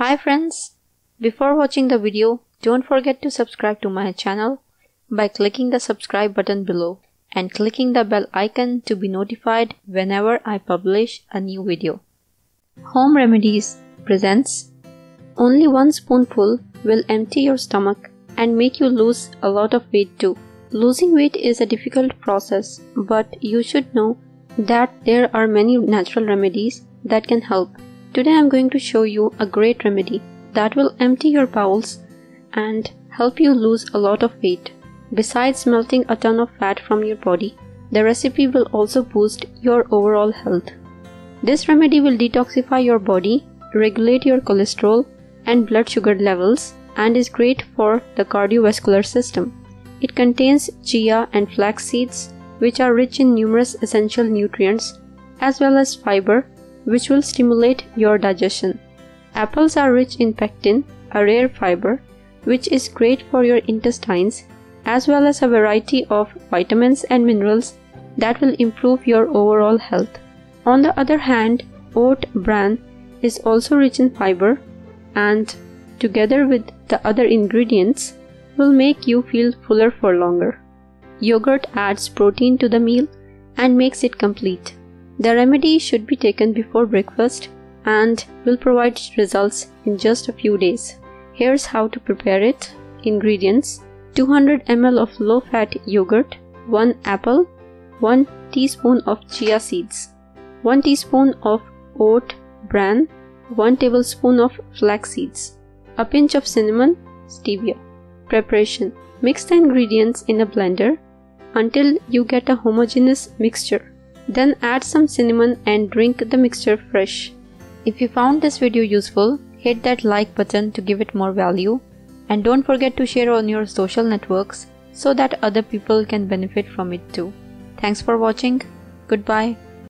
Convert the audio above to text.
Hi friends! Before watching the video, don't forget to subscribe to my channel by clicking the subscribe button below and clicking the bell icon to be notified whenever I publish a new video. Home Remedies presents Only one spoonful will empty your stomach and make you lose a lot of weight too. Losing weight is a difficult process, but you should know that there are many natural remedies that can help. Today I'm going to show you a great remedy that will empty your bowels and help you lose a lot of weight. Besides melting a ton of fat from your body, the recipe will also boost your overall health. This remedy will detoxify your body, regulate your cholesterol and blood sugar levels, and is great for the cardiovascular system. It contains chia and flax seeds, which are rich in numerous essential nutrients, as well as fiber, which will stimulate your digestion. Apples are rich in pectin, a rare fiber, which is great for your intestines as well as a variety of vitamins and minerals that will improve your overall health. On the other hand, oat bran is also rich in fiber and together with the other ingredients will make you feel fuller for longer. Yogurt adds protein to the meal and makes it complete. The remedy should be taken before breakfast and will provide results in just a few days. Here's how to prepare it. Ingredients 200 ml of low fat yogurt, 1 apple, 1 teaspoon of chia seeds, 1 teaspoon of oat bran, 1 tablespoon of flax seeds, a pinch of cinnamon, stevia. Preparation Mix the ingredients in a blender until you get a homogeneous mixture. Then add some cinnamon and drink the mixture fresh. If you found this video useful, hit that like button to give it more value and don't forget to share on your social networks so that other people can benefit from it too. Thanks for watching. Goodbye.